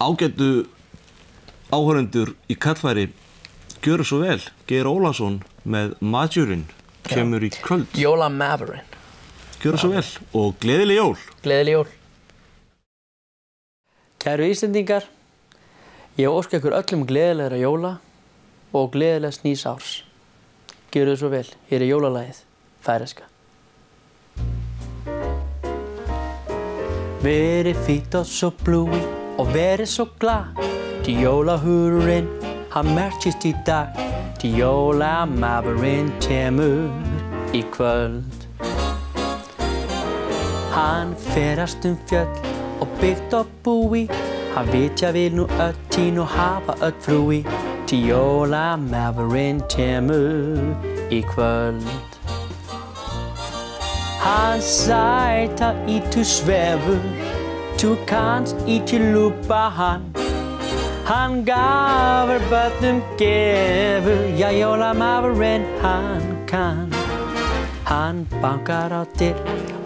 ágættu áhörundur í kallfæri gjöru svo vel, Geir Ólason með Majurinn kemur í kvöld, Jóla Maverin gjöru svo vel og gleðileg jól. Gleðileg jól. Kæru Íslendingar Ég óska ykkur öllum gleðilegra jóla og gleðilegs nýs árs. Gjöru svo vel, hér er jólalagið Færeska. Verið fýtt og svo blúi og verið svo glad. Til jólahururinn, hann merkist í dag. Til jólamafurinn kemur í kvöld. Hann ferast um fjöll og byggt og búi. Hann vitja vil nú öll tín og hafa öll frúi. Til jólamafurinn kemur í kvöld. Han sæta í tu svefur, tu kanst ekki lúpa hann. Hann gafur börnum gefur, já jólamafurinn hann kann. Hann bankar á dyr,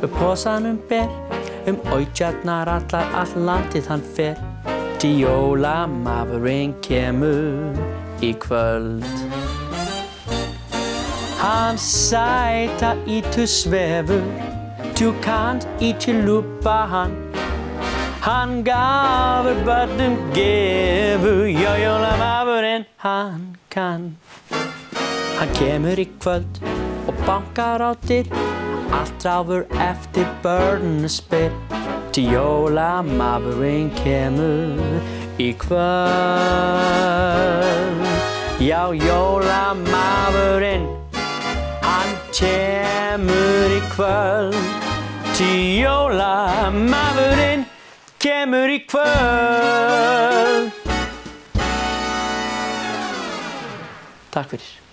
upp posanum ber, um átjarnar allar all landið hann fer. Til jólamafurinn kemur í kvöld. Han sæta í tu svefur, kanst ekki lúpa hann. Hann gafur börnum gefur, já jólamafurinn hann kann. Hann kemur í kvöld og bankar á dyr, allt ráfur eftir börnum spyr. Til jólamafurinn kemur í kvöld. Já jólamafurinn Hann kemur í kvöld Til jólamafurinn kemur í kvöld. Takk fyrir